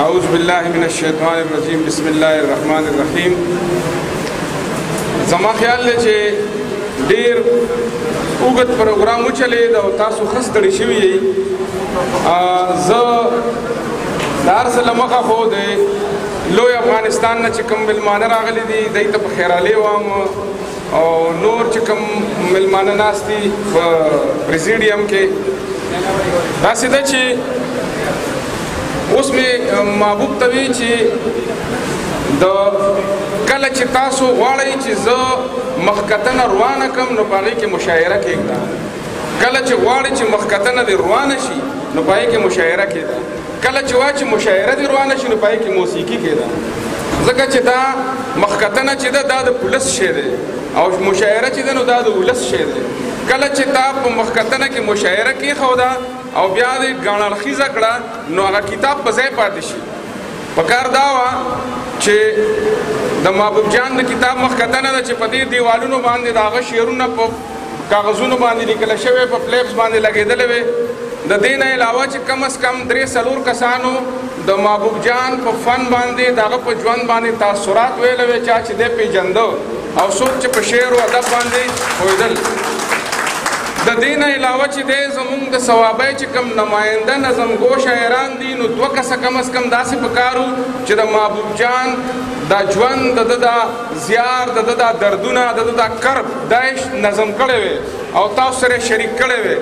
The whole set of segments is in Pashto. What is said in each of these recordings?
اعوذ بالله من الشیطان الرجیم بسم الله الرحمن الرحیم زما خیال دی چې ډیر اوږد پروګرام وچلې دا تاسو خستړي شوی یي زه دار سره مخه خو دی لوی افغانستان نه چې کوم ملمانه راغلي دي دای ته په خیراله وام او نور چې کوم ملمانه ناست دي په پریزیډیم کې داسې ده چې اوس مې محبوب ته وی چې د کله چې تاسو غواړئ چې زه مخکتنه روانه کم نو په هغې کې مشاعره کېږده کله چې غواړئ چې مخکتنه دې روانه شي نو په هغې کې مشاعره کېږده کله چې وا چې مشاعره دې روانه شي نو پای کې موسیقي کېده ځکه چې دا مخکتنه چې ده دا د پولس شی دی او مشاعره چې ده نو دا د ولس شی دی کله چې تا په مخکتنه کې مشاعره کې خو دا او بیا دې غاڼل خیزه کړه نو هغه کتاب په ځای پاتې شي پکار دا وا چې د محبوب جان د کتاب مخکتنه ده چې په دې دیوالونو باندې داغه شعرونه په کاغذونو باندې لیکل شوی په پلیپس باندې لګیدلې وي د دې نه علاوه چې کم از کم درې څلور کسانو د محبوب جان په فن باندې دغه په ژوند باندې تاثرات ویل وی چا چې د پیجندو او څوک چې په شعر او ادب باندې ویدل د دې نه علاوه چې د زمونږ د ثوابای چې کم نماینده نظم گو شاعران دي نو دوه کس کم از کم داسې پکارو چې د محبوب جان دا ژوند د دا زیار د ده دا دردونه د ده دا کرب داعش نظم کړی وی او تاسو سره شریک کړی وی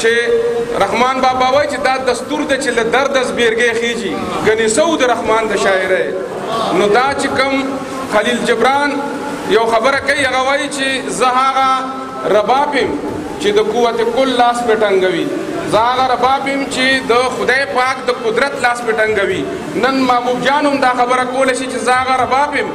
چې رحمان بابا وای چې دا دستور د چې له درد از بیرګې خېږي ګنې سعود رحمان د شاعرۍ نو دا چې کم خلیل جبران یو خبره کوي هغه وایي چې زه هغه رباب یم چې د قوت کل لاس په ټنګوي زه هغه رباب یم چې د خدای پاک د قدرت لاس په ټنګوي نن محبوب جان هم دا خبره کولی شي چې زه هغه رباب یم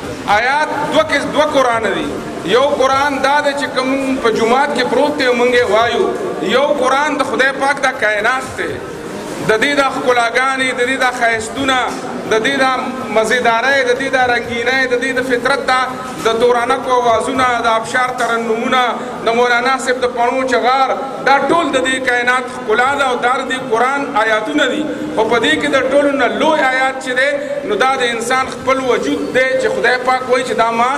آیات دوه کس دوه قران دی یو قران دا د چې کوم په جمعات کې پروت دی مونږه وایو یو قران د خدای پاک د کائنات ته د دې د خلاګانې د دې د خیستونه د دې د مزیدارۍ د دې د رنگینۍ د دې د فطرت دا د دورانه کو आवाजونه د ابشار ترنمونه د مولانا صاحب د پڼو چغار دا ټول د دې کائنات خلا ده او دار دې قران آیاتونه دي او په دې کې د ټولو نه لوی آیات چې ده نو دا د انسان خپل وجود دی چې خدای پاک وایي چې دا ما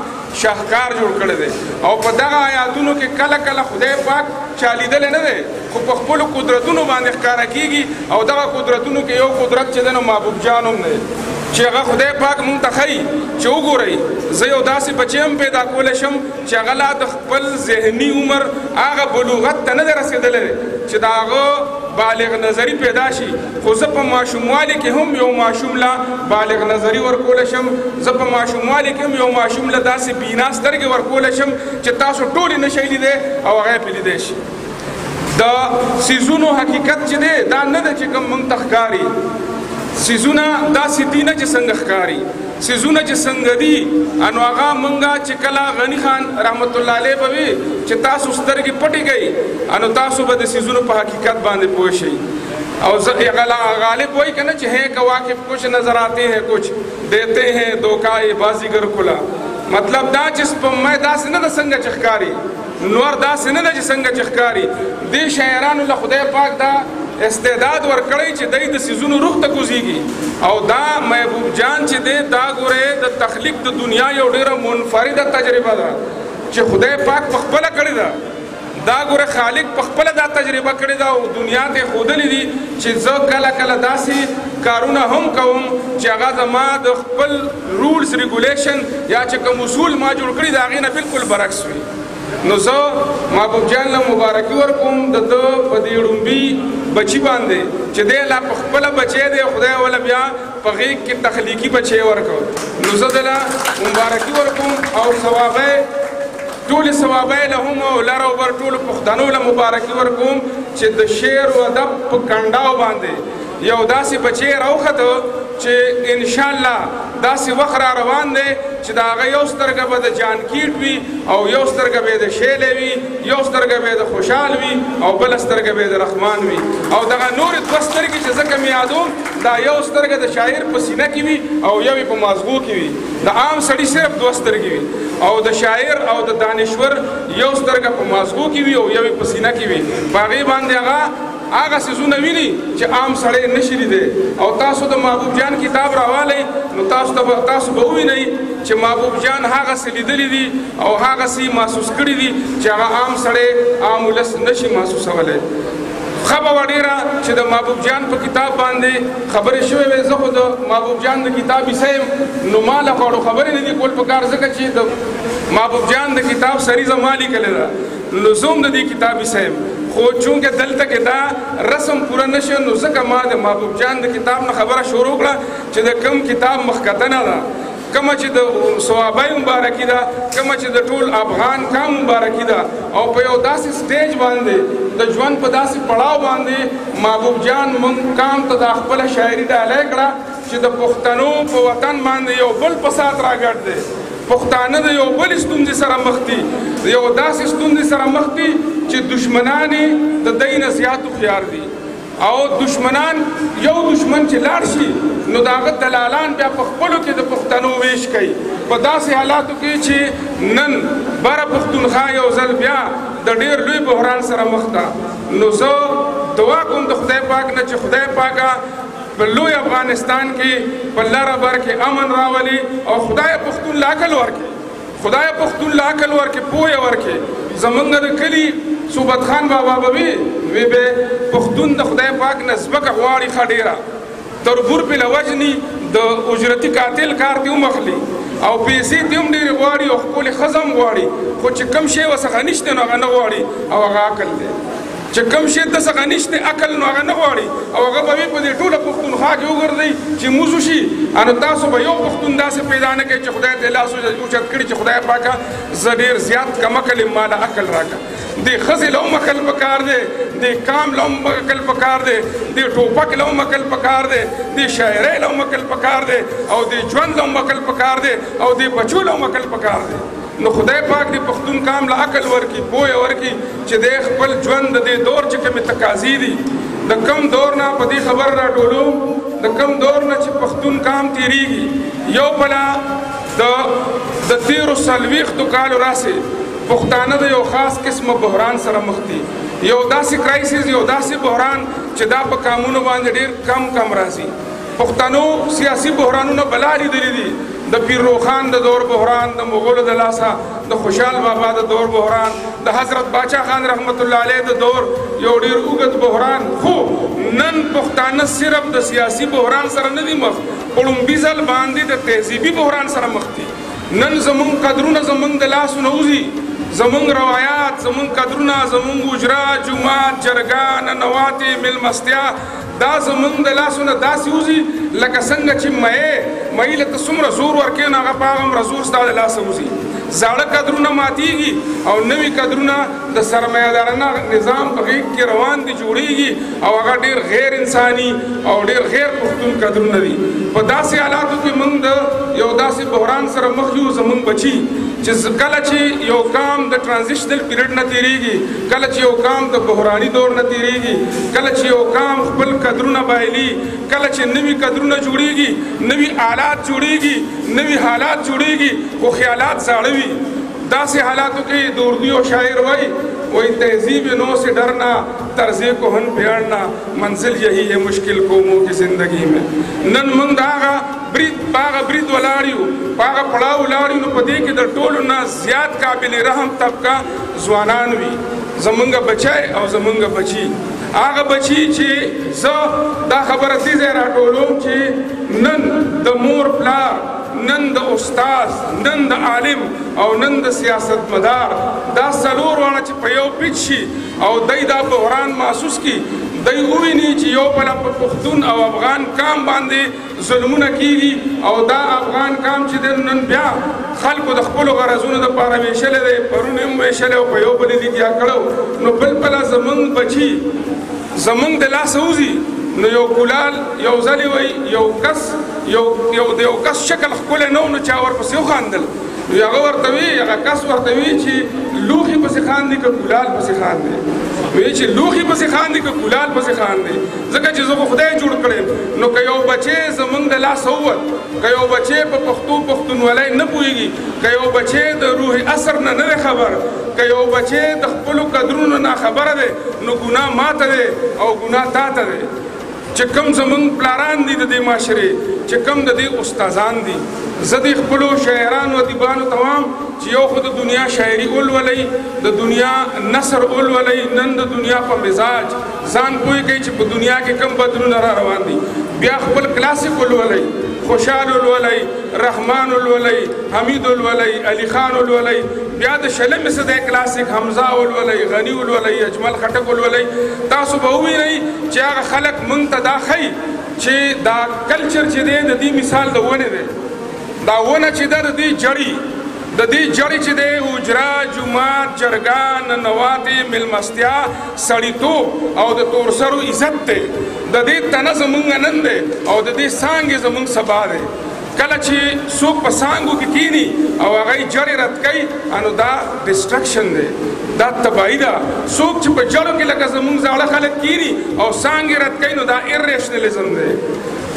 شاهکار جوړ کړی دی او په دغه آیاتونو کې کله کله خدای پاک چا لیدلی نه دی خو په خپلو قدرتونو باندې ښکاره کیږي او دغه قدرتونو کې یو قدرت چې دی نو محبوب جان هم دی چې هغه خدای پاک مونږ ته ښیي چې وګورئ زه یو داسې بچی هم پیدا کولی شم چې هغه لا د خپل ذهني عمر هغه بلوغت ته نه دی رسېدلی چې د هغه بالغ نظري پیدا شي خو زه په ماشوموالي کې هم یو ماشوم لا بالغ نظری ورکول شم زه په ماشوموالي کې هم یو ماشوم لا داسې بینا سترګې ورکول شم چې تاسو ټول نه شئ لیدای او هغه پې لیدای شي د سیزونو حقیقت چې دی دا نه ده چې کوم مونږ تخکاری سیزونه داسې دي نه چې څنګه ښکاري سیزونه چې څنګه دي انو هغه مونږه چې کله غنی خان رحمت الله علیه بوي چې تاسو سترګې پټې گئی انو تاسو به د سیزونو په حقیقت باندې پوه شئ او غالب وای کنه چې هه که واقف کچھ نظر آتے ہیں کچھ دیتے ہیں دوکا ای بازیګر کلا مطلب دا چې سپمه داس نه د څنګه چخکاری نور داس نه د څنګه چخکاری دی شاعرانو له خدای پاک دا استعداد ورکړی چې دای د سيزونو روح ته کوزيږي او دا محبوب جان چې دی دا ګوره د تخلیق د دنیا یو ډیره منفرده تجربه ده چې خدای پاک په خپل کړی ده دا ګوره خالق په خپله دا تجربه کړې ده او دنیا ته یې ښودلي دي چې زه کله کله داسې کارونه هم کوم چې هغه زما د خپل رولز ریګولیشن یا چې کوم اصول ما جوړ کړي د هغې نه بلکل برعکس وي نو زه محبوب جان له مبارکي ورکوم د ده په دې ړومبي بچي باندې چې دی لا په خپله بچی دی خدای وله بیا په غېږ کې تخلیقي بچی ورکړ نو زه دله مبارکي ورکوم او ثوابه ټولې صوابۍ له هم او لر او بر ټولو پښتنو له مبارکي ورکوم چې د شعر او ادب په کنډاو باندې یو داسې بچی راوخته چې ان شاء الله داسې وخت را روان دی چې دا هغه یو سترګه به د جان کیټ وي او یو سترګه به د شیلې وي یو سترګه به د خوشحال وي او بل سترګه به د رحمان وي او دغه نور دوه سترګې چې ځکه مې یادوم دا یو سترګه د شاعر په سینه کې وي او یو په مازغو کې وي د عام سړي صرف دوه سترګې وي او د شاعر او د دانشور یو سترګه په مازغو کې وي او یو په سینه کې وي باغې باندې هغه هغه سيزونه ویني چې عام سړی نشي لیدي او تاسو د محبوب جان کتاب راوالي نو تاسو ته تاسو به وینئ چې محبوب جان هغه سې لیدلې دي او هغه سې محسوس کړی دي چې هغه عام سړی عام ولس نشي محسوسولای ښه به وه ډېره چې د محبوب جان په کتاب باندې خبرې شوې وې زه خو د محبوب جان د کتاب حصه یم نو ما له خو خبرې نه دي کول په کار ځکه چې د محبوب جان د کتاب سری زما لیکلې ده نو زه هم د دې کتاب حصه یم خو چونکه دلته کې دا رسم پوره نشو نو ځکه ما د محبوب جان د کتاب نه خبره شروع کړه چې د کم کتاب مخکتنه ده کومه چې د صوابۍ مبارکي ده کومه چې د ټول افغان قام مبارکي ده او په یو داسې سټیج باندې د ژوند په داسې پړاو باندې محبوب جان مونږ قام ته د خپل شاعري ډالۍ کړه چې د پښتنو په وطن باندې یو بل په سات راګړ دی پښتانه د یو بل ستونزې سره مخ دي د یو داسې ستونزې سره مخ دي چې دشمنان د دین زیات خيار دي او دشمنان یو دشمن چې لاړ شي نو د هغه دلالان بیا په خپلو کې د پښتنو ویش کوي په داسې حالاتو کې چې نن بره پښتونخوا یو ځل بیا د ډیر لوی بحران سره مخ ده نو زه دعا کوم د خدای پاک نه چې خدای پاکه په لوی افغانستان کې په لاره بر کې امن راولي او خدای پښتون لاکل ورکړي خدای پښتون له عقل ورکې پوهه ورکې زمونږ د کلي صوبت خان بابا به وي وی به پښتون د خدای پاک نه ځمکه غواړي ښه ډېره تربور پې له وژني د اجرتي قاتل کار دې ومخلي او پیسې دې هم ډېرې غواړي او ښکلې ښځه هم غواړي خو چې کوم شی ورڅخه نشته نو هغه نه غواړي او هغه عقل دی چې کوم شی د څخه نشته عقل نو هغه نه غواړي او هغه به په دې ټوله پښتونخوا کې وګرځي چې موږ شي ان تاسو به یو پښتون داسې پیدا نه کوي چې خدای دې لاس اوچت کړي چې خدای پاکه زډیر زیات کم عقل مال عقل راکا دې خزې لوم عقل پکار دی دې کام لوم عقل پکار دی دې ټوپک لوم عقل پکار دی دې شاعرۍ لوم عقل پکار دی او دې ژوند لوم عقل پکار دی او دې بچو لوم عقل پکار دی نو خدای پاک دې پښتون قام له عقل ورکړي پوهه ورکړي چې دی خپل ژوند د دې دور چې کومې تقاضې دي د کم دور نه په دې خبره راټولو د کم دور نه چې پښتون قام تیریږي یو بلا د د تیرو څلوېښتو کالو راسې پښتانه د یو خاص قسمه بحران سره مخ دي یو داسې کرایسیس یو داسې بحران چې دا په قامونو باندې ډېر کم کم راځي پښتنو سیاسي بحرانونه بلا لیدلي دي د پیر روخان د دور بحران د مغولو د لاسه د خوشحال بابا د دور بحران د حضرت باچا خان رحمت الله علیه د دور یو ډیر اوږد بحران خو نن پښتانه صرف د سیاسي بحران سره نه دي مخ په ړومبي ځل باندې د تهذیبي بحران سره مخ دي نن زمونږ قدرونه زمونږ د لاسو نه وځي زمونږ روایات زمونږ قدرونه زمونږ اجرا جمعات جرګه ننواتې ملمستیا دا زمونږ د لاسو نه داسې وځي لکه څنګه چې مئې، مئي له ته څومره زور ورکوې نو هغه په هغمره زور ستا له لاسه وځي. زاړه کدرونه ماتېږي او نوي کدرونه د سرمایه دارنه نظام په غېږ کې روان دي جوړېږي او هغه ډېر غېر انساني او ډېر غېر پښتون کدرونه دي. په داسې حالاتو کې مونږ د یو داسې بحران سره مخ یو زمونږ بچي چې کله چې یو قام د ټرانزېشنل پېرېډ نه تېرېږي کله چې یو قام د بحراني دور نه تیریږي کله چې یو قام خپل قدرونه بایلي کله چې نوي قدرونه جوړیږي نوي آلات جوړیږي نوي حالات جوړیږي خو خیالات زاړه وي داسې حالاتو کې د اردو یو شاعر وایي وای تهذیب نو سے ډرنا طرز کو هن پیړنا منزل یہی ہے مشکل قوموں کی زندگی میں نن موږ داغه برید باغه برید ولاړیو باغه پړاو ولاړیو نو پدې کې د ټولو نه زیات قابل رحم طبقه ځوانان وي زمونږ بچای او زمونږ بچي هغه بچي چې زه دا خبره دې ځای راټولوم چې نن د مور پلار نن د استاد نن د عالم او نن د سیاستمدار دا څلور واړه چې په یو پیچ شي او دای دا بحران محسوس کی دای وویني چې یو بل په پښتون او افغان کام باندې ظلمونه کیږي او دا افغان قام چې دی نن بیا خلکو د خپلو غرضونو دپاره وېشلی دی، پرون یې هم وېشلی او په یو بل یې لګیا کړی و، نو بل پلا زموږ بچي زموږ د لاسه وځي نو یو کولال یو ځل یې وایي یو کس یو یو د یو کس شکل ښکلی نه و نو چا ورپسې وخاندل نو هغه ورته وي هغه کس ورته وي چې لوښي پسې خاندي که کولال پسې خاندي وایي چې لوښي پسې خاندي که کولال پسې خاندي ځکه چې زه خو خدای جوړ کړی یم نو که یو بچی زمونږ د لاسه ووت که یو بچی په پښتو پښتونولۍ نه پوهېږي که یو بچی د روح عصر نه نه دی خبر که یو بچی د خپلو قدرونو نه ناخبره دی نو ګناه ما ته دی او ګناه تا ته دی چې کوم زمونږ پلاران دي د دې معاشرې چې کوم د دې استادان دي زه د خپلو شاعرانو ادیبانو ته وایم چې یو خو د دنیا شاعري ولولئ د دنیا نثر ولولئ نن د دنیا په مزاج ځان پوه کوي چې په دنیا کې کم بدلونه را روان دي بیا خپل کلاسیک ولولئ خوشحال ولولئ رحمان ولولئ حمید ولولئ علي خان ولولئ بیا د شلمې صدۍ کلاسیک حمزه ولولئ غني ولولئ اجمل خټک ولولئ تاسو به ووینئ چې هغه خلک مونږ ته دا ښیي چې دا کلچر چې دی د دې مثال د ونې دی دا ونه چې ده د دې جړی د دې جړی چې دی اوجرا جومات جرګه ننواتې میلمستیا سړیتوب او د تورسرو عزت دی د دې تنه زمونږ نن دی او د دې څانګې زمونږ سبا دی کله چې څوک په څانګو کې کینی او هغه یې جړې رد کوي نو دا ډسټرکشن دی دا تباهي ده څوک چې په جړو کې لکه زمونږ زاړه خلک کینی او څانګې رد کوي نو دا ایرریشنلیزم دی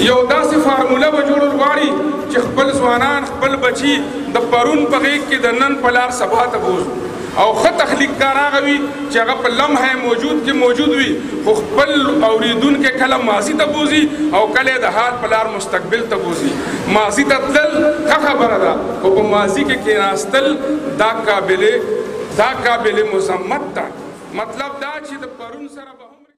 یو داسې فارموله به جوړول غواړي چې خپل ځوانان خپل بچي د پرون په غېږ کې د نن په لار سبا ته بوځو او ښه تخلیق کار هغه وي چې هغه په لمح موجود کې موجود وي خو خپل اوریدونکی کله ماضي ته بوزي او کله د حال په لار مستقبل ته بوزي ماضي ته تلل ښه خبره ده خو په ماضي کې کېناستل دا قابل دا قابل مذمت ده مطلب دا چې د پرون سره